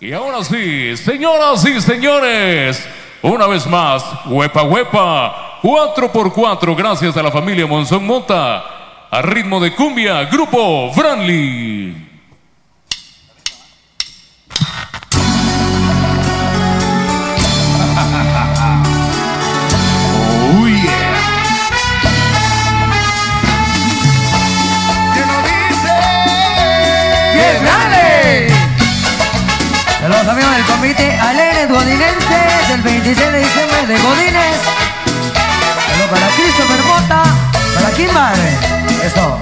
Y ahora sí, señoras y señores, una vez más, huepa huepa, 4x4 gracias a la familia Monzón Mota, a ritmo de cumbia, grupo Franly. es el 26 de diciembre de Godines. Pero para Christopher Mota, para Kimbar. Eso.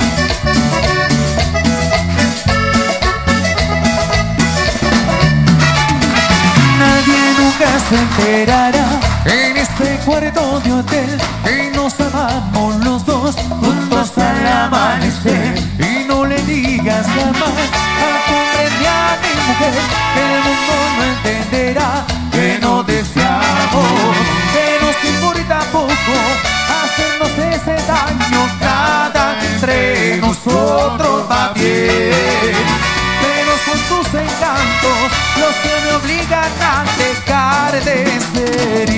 Nadie nunca se enterará en este cuarto de hotel que nos amamos los dos juntos al amanecer. Y no le digas jamás a tu media mujer que el mundo no es buscó ese daño. cada entre nosotros va bien. Pero son tus encantos los que me obligan a dejar de ser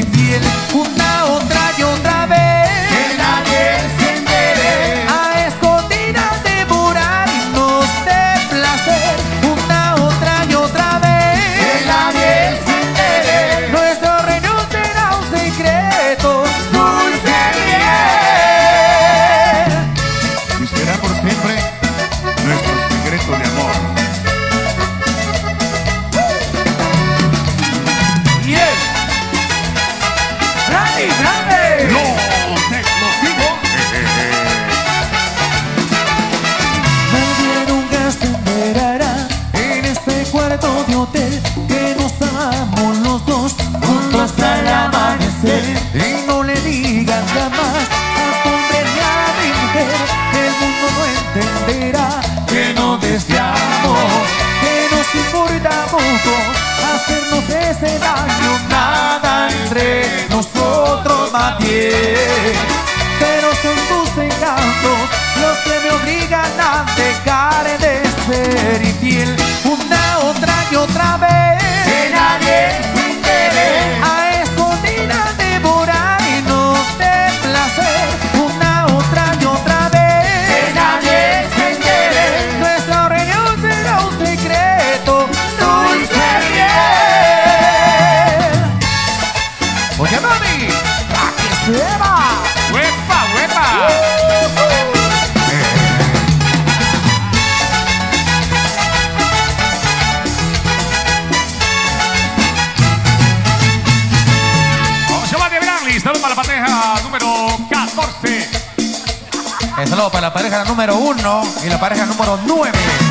Y la pareja número 9.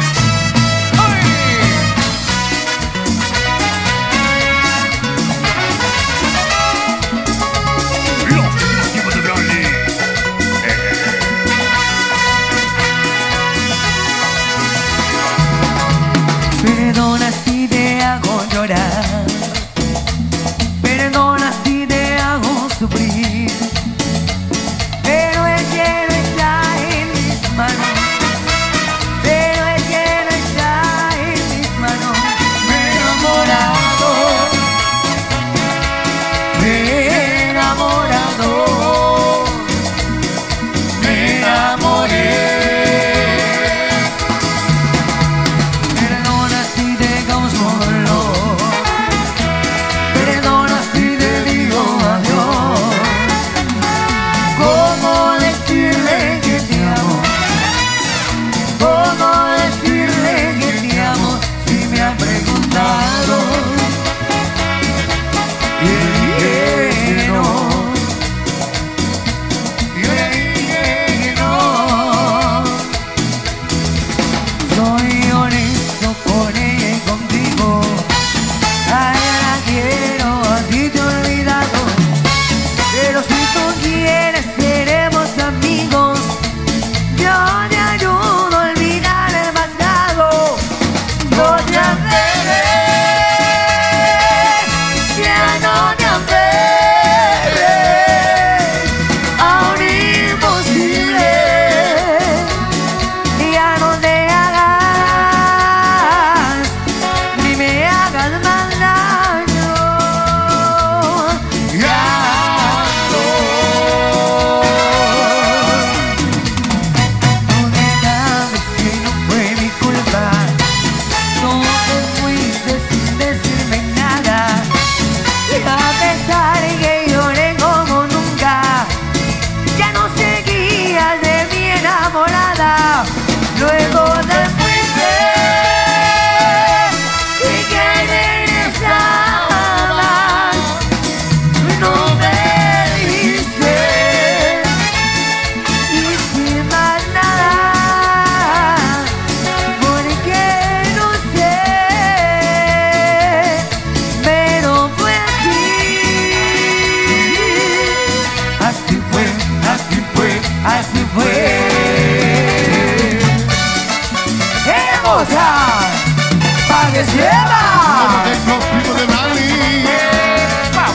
Que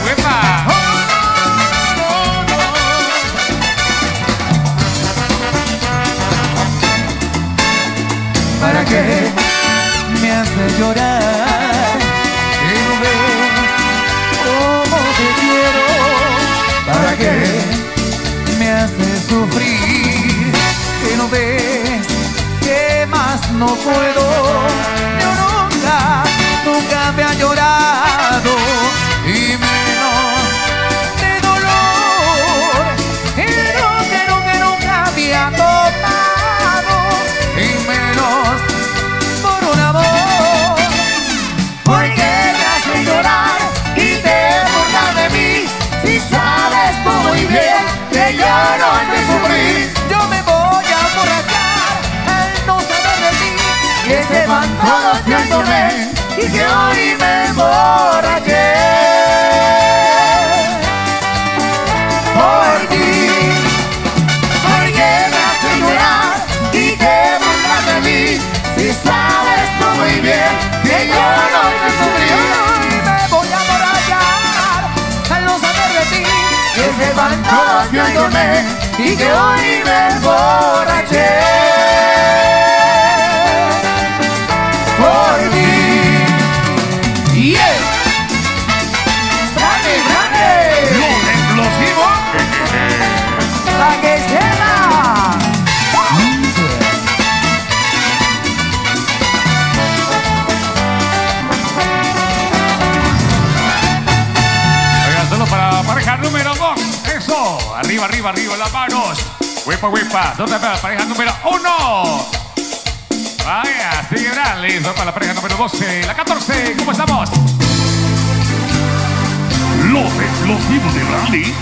huepa! ¿Para qué me hace llorar? Que no ves cómo te quiero. ¿Para qué me hace sufrir? Que no ves que más no puedo. Arriba, arriba, las manos. Huepa, huepa. ¿Dónde está la pareja número 1? Vaya, sigue gran. Listo para la pareja número 12. La 14. ¿Cómo estamos? Los explosivos de Randy.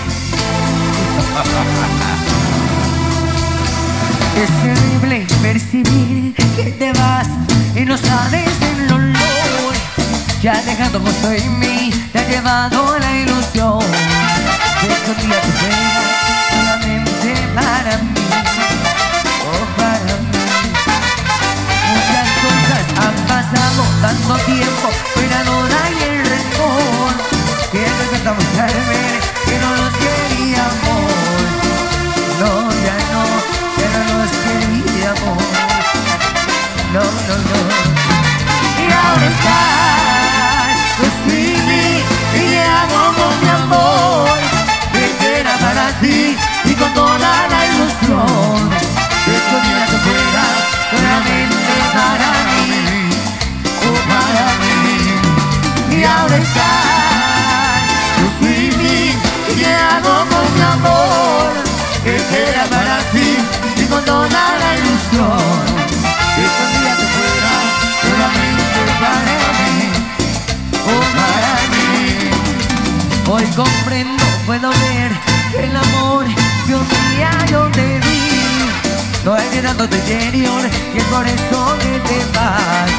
Es terrible percibir que te vas y no sabes el olor. Ya dejando puesto en mí, te ha llevado la ilusión. De que un día te fueras solamente para mí. Oh, para mí. Muchas cosas han pasado tanto tiempo, era para ti y con toda la ilusión. Que tu día te fuera solamente para mí, o para mí. Hoy comprendo, puedo ver que el amor que un día yo te di no es que tanto te interior y es por eso que te vas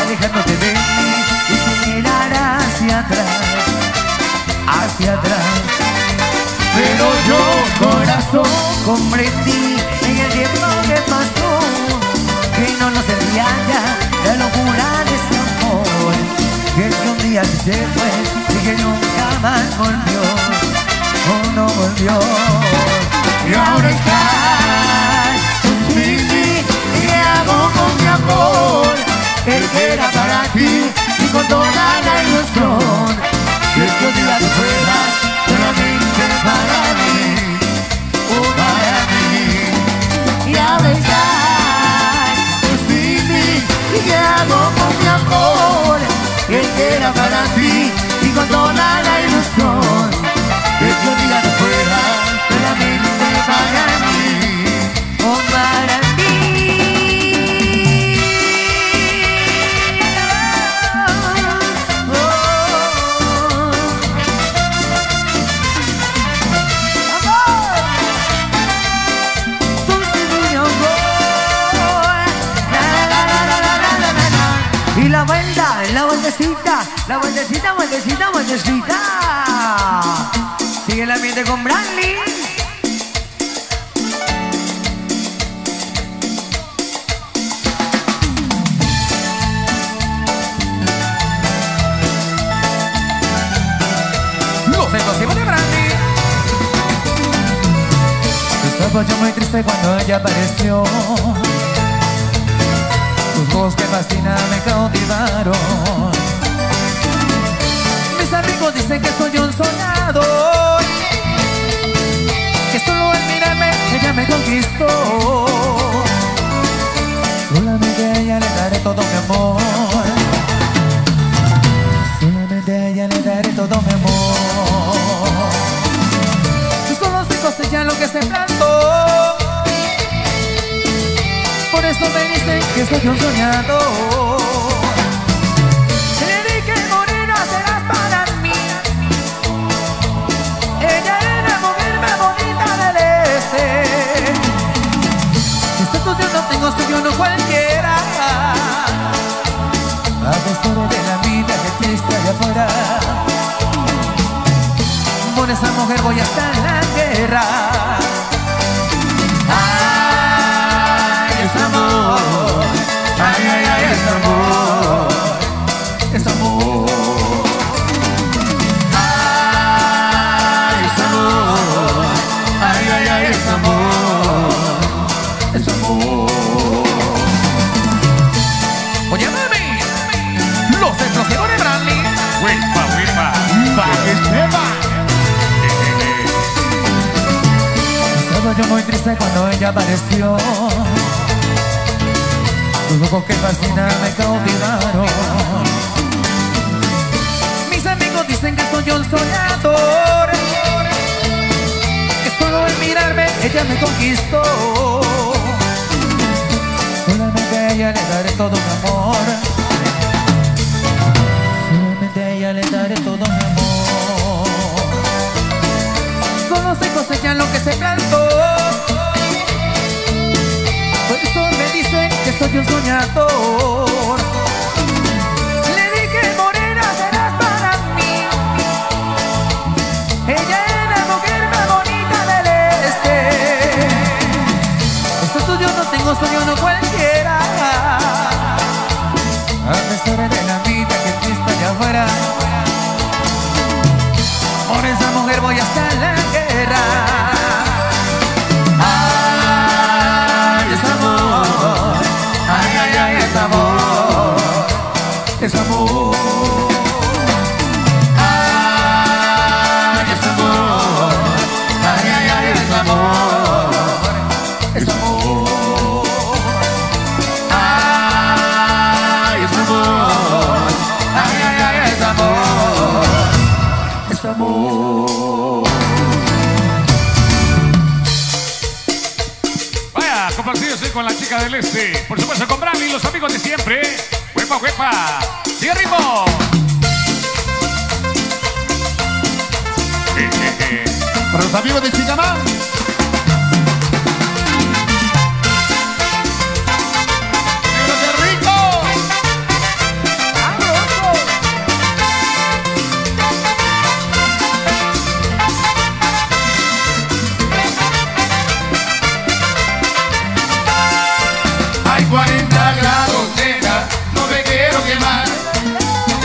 alejándote de mí y sin mirar hacia atrás, hacia atrás. Pero yo, corazón, comprendí en el tiempo que pasó que no nos servía ya la locura de ese amor que un día se fue y que nunca más volvió, oh no volvió. Y ahora estás con la la vueltecita, vueltecita, vueltecita. Sigue el ambiente con Brandy. Los de Brandy. Estaba yo muy triste cuando ella apareció. Sus ojos que fascinan me cautivaron. Dicen que soy un soñador. Que solo al mirarme ella me conquistó. Solamente a ella le daré todo mi amor. Solamente a ella le daré todo mi amor. Sus ojos me cosechan lo que se plantó. Por eso me dicen que soy un soñador. Tuyo no tengo suyo, no cualquiera. A pesar de la vida que triste allá afuera. Por esa mujer voy hasta la guerra. Oye, mami. Los explosivos de Bradley. Huepa, huepa. Para que sepa. Estaba yo muy triste cuando ella apareció. Tus ojos que fascinan me cautivaron. Mis amigos dicen que soy un soñador. Que solo al mirarme ella me conquistó. Ella le daré todo mi amor. Ella le daré todo mi amor. Solo se cosecha lo que se plantó. Por eso me dicen que soy un soñador. Le dije, morena, serás para mí. Ella es la mujer más bonita del este. Este tuyo no tengo sueño, no cualquiera. A pesar de la vida que triste allá afuera. Por esa mujer voy hasta la guerra. Ay, es amor. Ay, ay, ay, es amor. Es amor. Con la chica del este. Por supuesto, con Brandy, los amigos de siempre. Huepa, huepa. ¡Sigue ritmo! Para los amigos de Chicamán. Quemar.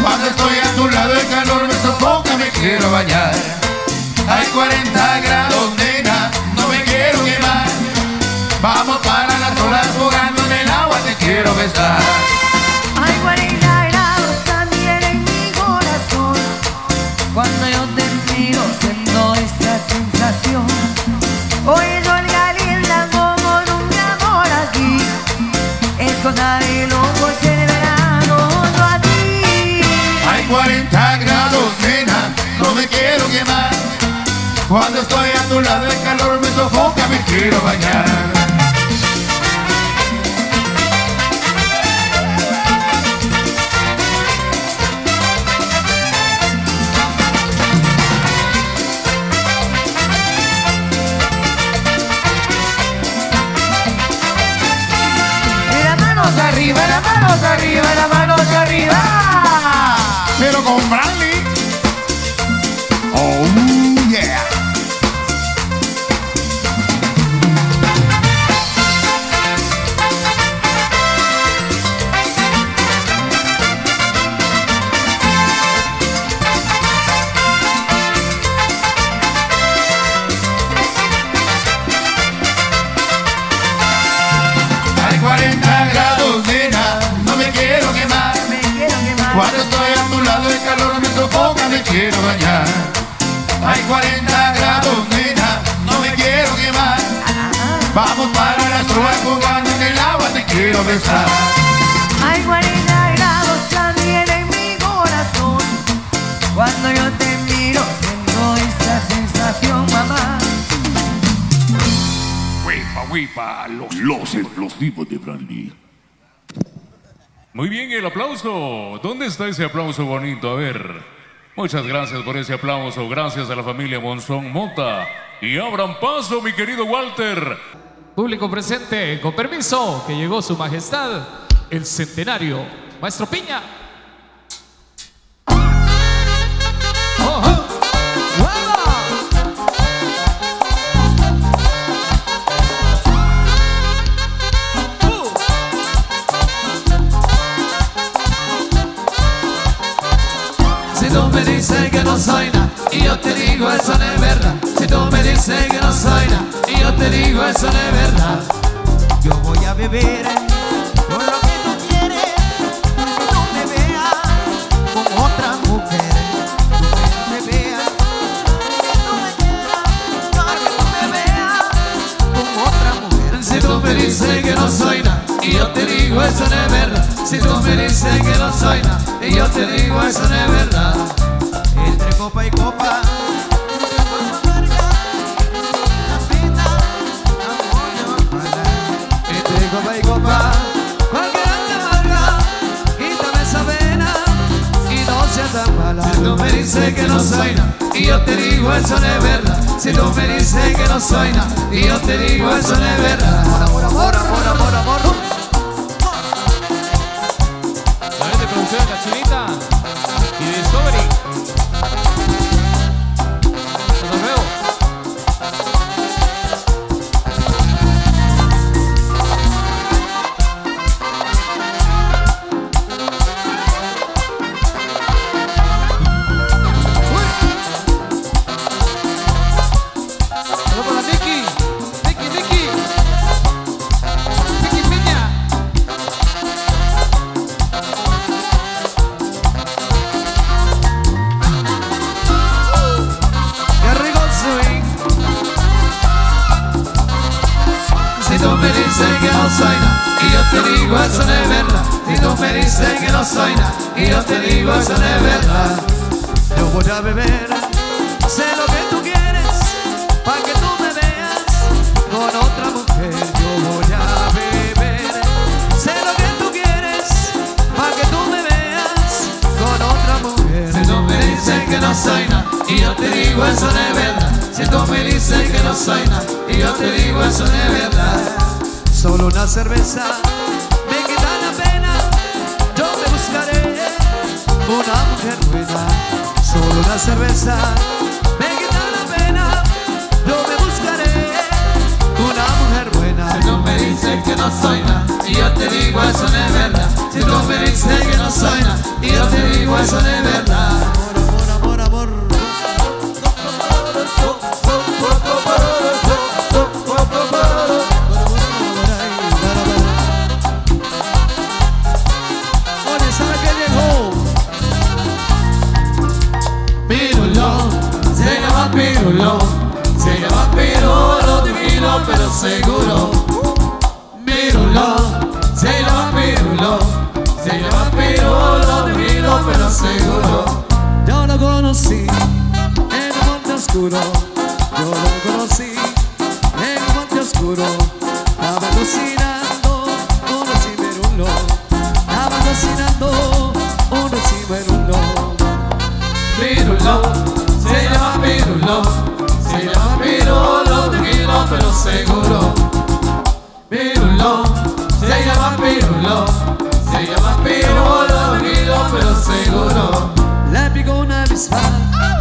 Cuando estoy a tu lado el calor me sofoca, me quiero bañar. Hay 40 grados, nena, no me quiero quemar. Vamos para las olas jugando en el agua, te quiero besar. Hay 40 Cuando estoy a tu lado el calor me sofoca, me quiero bañar. Y las manos arriba, las manos arriba, las manos arriba. Pero con Brandy. Los Los explosivos de Brandy. Muy bien, el aplauso. ¿Dónde está ese aplauso bonito? A ver. Muchas gracias por ese aplauso. Gracias a la familia Monzón Mota. Y abran paso, mi querido Walter. Público presente, con permiso, que llegó su majestad, el centenario, Maestro Piña. No soy nada y yo te digo eso no es verdad. Si tú me dices que no soy nada y yo te digo eso no es verdad. Yo voy a beber lo que tú quieres, veas con veas, que tú que tú me veas con otra mujer. Si tú me dices que no soy nada y yo te digo eso no es verdad. Si tú me dices que no soy nada y yo te digo eso no es verdad. Copa y copa. copa y copa, esa y no. Si tú me dices que no soy nada y yo te digo eso no es verdad. Si tú me dices que no soy nada y yo te digo eso no es verdad. Sé lo que tú quieres, para que tú me veas con otra mujer. Yo voy a beber, sé lo que tú quieres, para que tú me veas con otra mujer. Si tú me dices que no soy nada y yo te digo eso no es verdad. Si tú me dices que no soy nada y yo te digo eso no es verdad. Solo una cerveza me quita la pena. Yo te buscaré una mujer buena. Solo una cerveza una mujer buena. Si tú me dices que no soy nada y yo te digo eso no es verdad. Si tú me dices que no soy nada y yo te digo eso no es verdad. satisfied.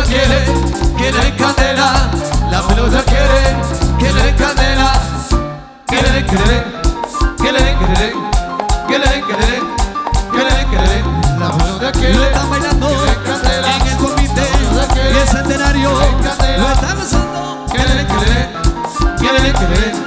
pelota quiere que le candela, la pelota quiere que le candela, que le quiere, que le quiere, que le quiere, que le quiere, la pelota quiere. Lo están bailando en el comité y el centenario. Lo están besando. Que le quiere, que le quiere.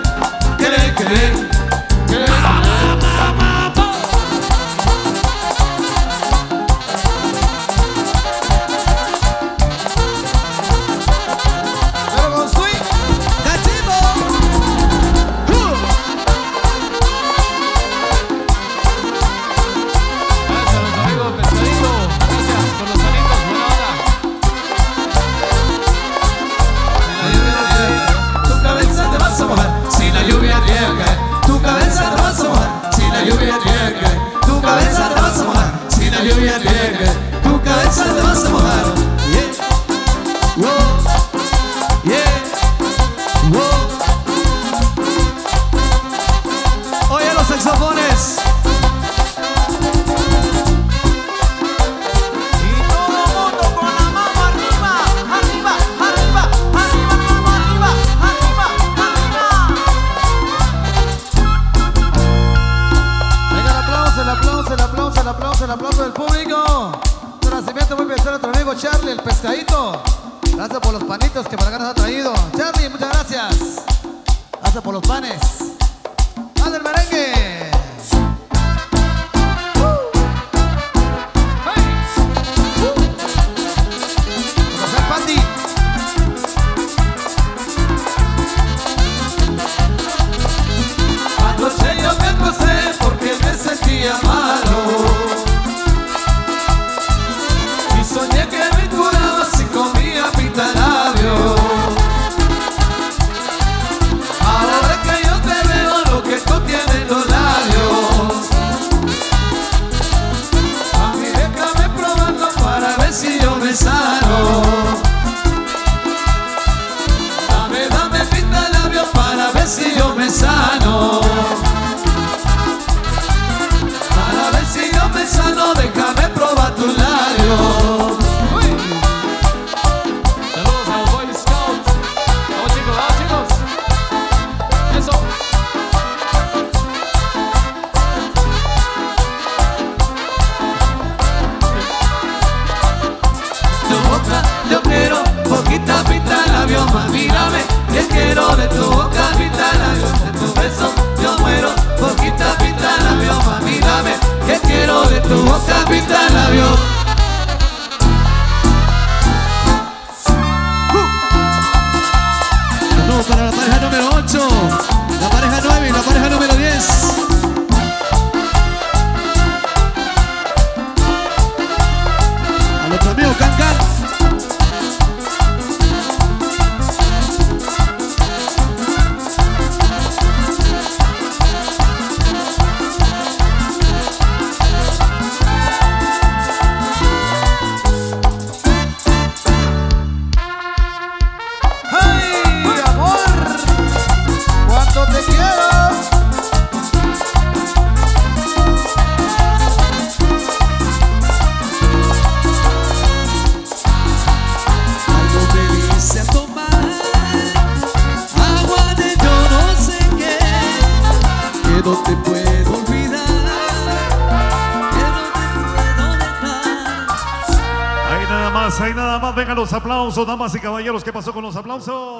aplauso por los panes. ¡Al merengue! Caballeros. ¿Qué pasó con los aplausos?